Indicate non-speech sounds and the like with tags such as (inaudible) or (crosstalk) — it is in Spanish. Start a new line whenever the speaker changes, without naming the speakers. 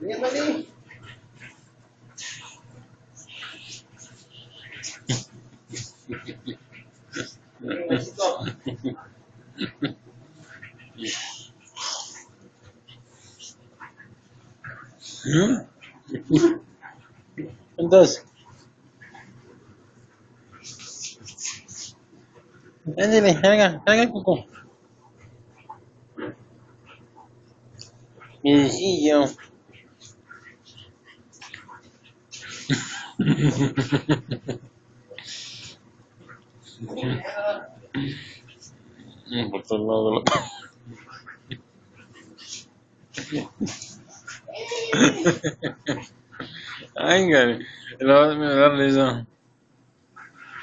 Bien, Dani. Besito. (laughs)
¿Mm? Entonces. Ándale, venga, venga, Coco. Biencillo. (laughs) Mm, Por todos lados. (laughs) همین کاری الان می‌برم